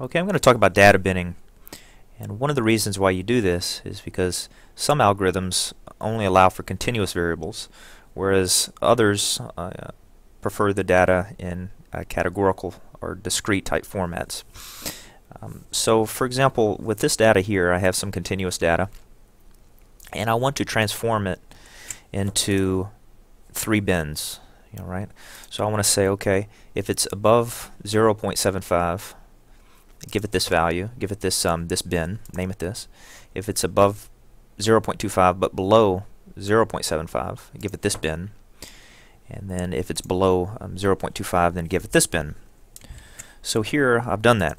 Okay, I'm going to talk about data binning. And one of the reasons why you do this is because some algorithms only allow for continuous variables, whereas others uh, prefer the data in uh, categorical or discrete type formats. Um, so for example, with this data here, I have some continuous data, and I want to transform it into three bins. You know, right? So I want to say, okay, if it's above 0.75, give it this value, give it this um, this bin, name it this. If it's above 0.25 but below 0.75, give it this bin. And then if it's below um, 0.25, then give it this bin. So here I've done that.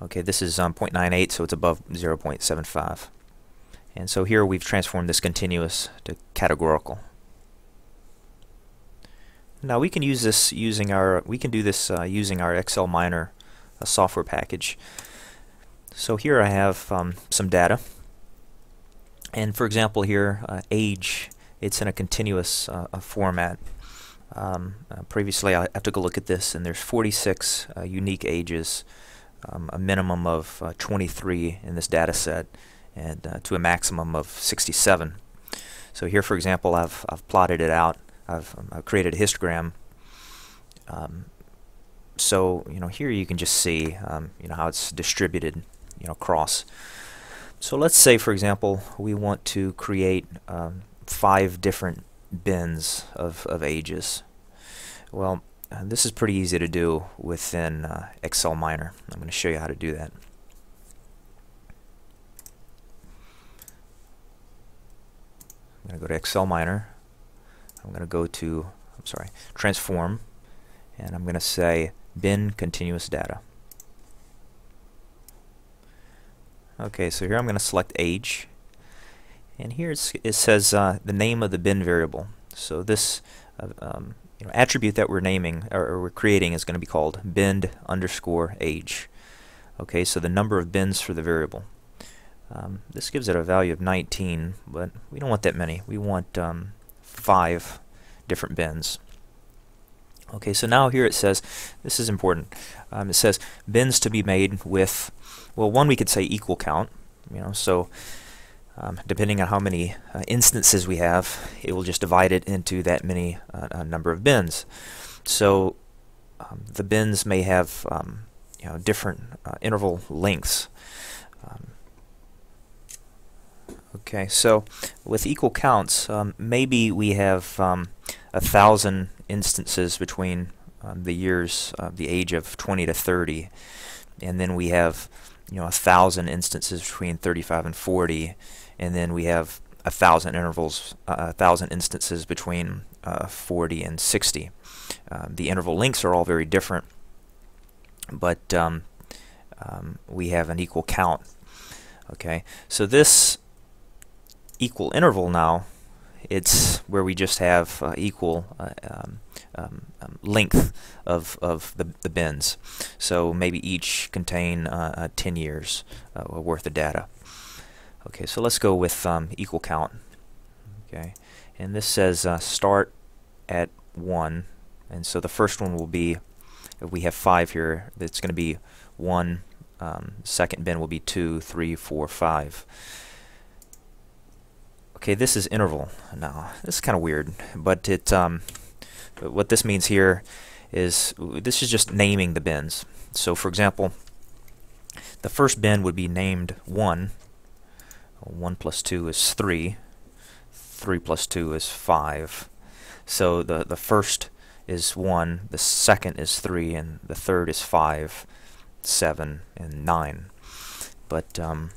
Okay, this is um, 0.98, so it's above 0.75. And so here we've transformed this continuous to categorical. Now we can use this using our we can do this uh, using our XLMiner uh, software package. So here I have um, some data, and for example here uh, age it's in a continuous uh, format. Um, uh, previously I have to go look at this, and there's 46 uh, unique ages, um, a minimum of 23 in this data set, and to a maximum of 67. So here, for example, I've I've plotted it out I've, um, I've created a histogram. Um, so you know here you can just see um, you know how it's distributed you know across. So let's say for example we want to create um, five different bins of, of ages. Well uh, this is pretty easy to do within uh, XLMiner. I'm going to show you how to do that. I'm going to go to XLMiner I'm going to go to, I'm sorry, transform, and I'm going to say bin continuous data. Okay, so here I'm going to select age, and here it says uh, the name of the bin variable. So this uh, um, you know, attribute that we're naming or, we're creating is going to be called bin underscore age. Okay, so the number of bins for the variable. Um, this gives it a value of 19, but we don't want that many. We want um, five different bins. Okay, so now here it says, this is important, um, it says bins to be made with, well, one we could say equal count, you know, so um, depending on how many uh, instances we have, it will just divide it into that many uh, number of bins. So um, the bins may have um, you know different uh, interval lengths. Okay, so with equal counts, um, maybe we have um, a thousand instances between um, the years, uh, the age of 20 to 30, and then we have, you know, a thousand instances between 35 and 40, and then we have a thousand intervals, uh, a thousand instances between uh, 40 and 60. Um, the interval lengths are all very different, but um, um, we have an equal count. Okay, so this equal interval now, it's where we just have uh, equal uh, um, um, um, length of, of the, the bins. So maybe each contain uh, uh 10 years uh, worth of data. Okay, so let's go with um, equal count. Okay, and this says uh, start at 1. And so the first one will be, if we have 5 here, it's going to be 1. Um, second bin will be 2, 3, 4, 5. Okay, this is interval. Now, this is kind of weird, but it um, what this means here is this is just naming the bins. So, for example, the first bin would be named 1. 1 plus 2 is 3. 3 plus 2 is 5. So the, the first is 1, the second is 3, and the third is 5, 7, and 9. But um,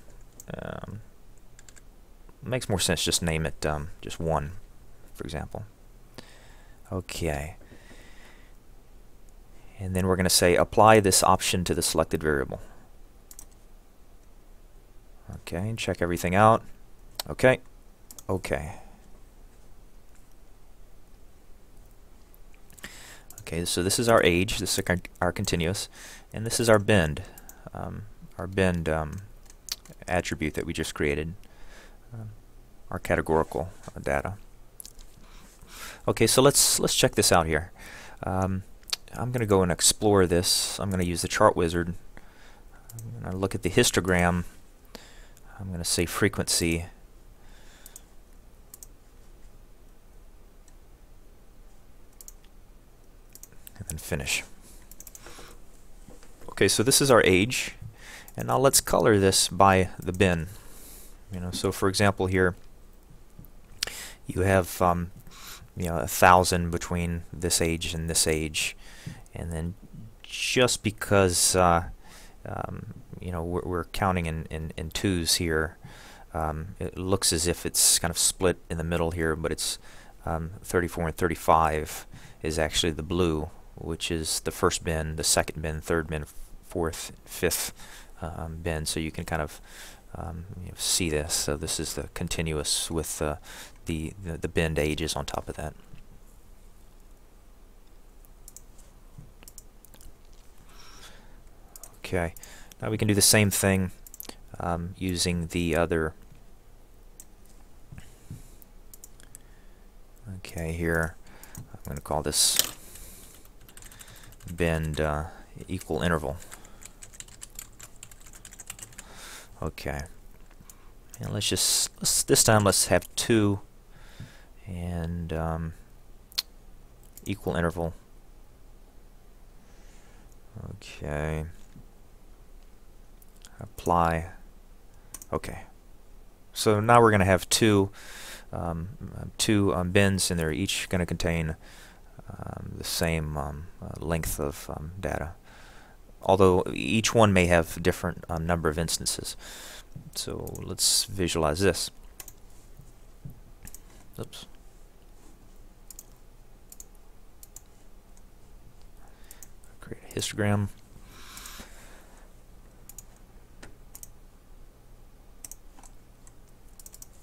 um, makes more sense just name it um, just 1, for example. Okay. And then we're going to say apply this option to the selected variable. Okay, check everything out. Okay. Okay. Okay, so this is our age, this is our, our continuous, and this is our bend, um, our bend um, attribute that we just created our categorical data. Okay, so let's let's check this out here. Um, I'm going to go and explore this. I'm going to use the chart wizard. I'm going to look at the histogram. I'm going to say frequency. And then finish. Okay, so this is our age. And now let's color this by the bin. You know, so for example here, you have um, you know a thousand between this age and this age, and then just because uh, um, you know we're, we're counting in, in, in, twos here, um, it looks as if it's kind of split in the middle here, but it's um, 34 and 35 is actually the blue, which is the first bin, the second bin, third bin, fourth, fifth um, bin. So you can kind of um, you know, see this. So this is the continuous with uh, the, the, the bend ages on top of that. Okay, now we can do the same thing um, using the other okay here I'm going to call this bend uh, equal interval Okay. And let's just, let's, this time let's have two and um, equal interval. Okay. Apply. Okay. So now we're going to have two um, two um, bins and they're each going to contain um, the same um, uh, length of um, data although each one may have different um, number of instances. So let's visualize this. Oops. Create a histogram.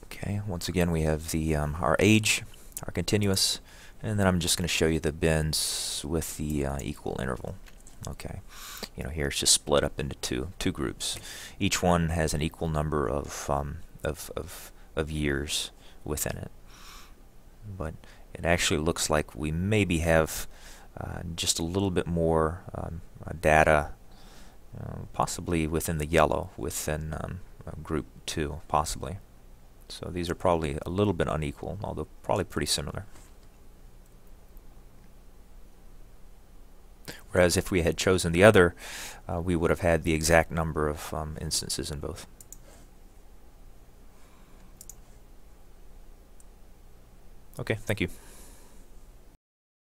Okay, once again we have the um, our age, our continuous, and then I'm just going to show you the bins with the uh, equal interval. Okay, you know here it's just split up into two two groups. Each one has an equal number of um, of, of of years within it, but it actually looks like we maybe have uh, just a little bit more um, uh, data, uh, possibly within the yellow, within um, group two, possibly. So these are probably a little bit unequal, although probably pretty similar. Whereas if we had chosen the other, uh, we would have had the exact number of um, instances in both. Okay, thank you.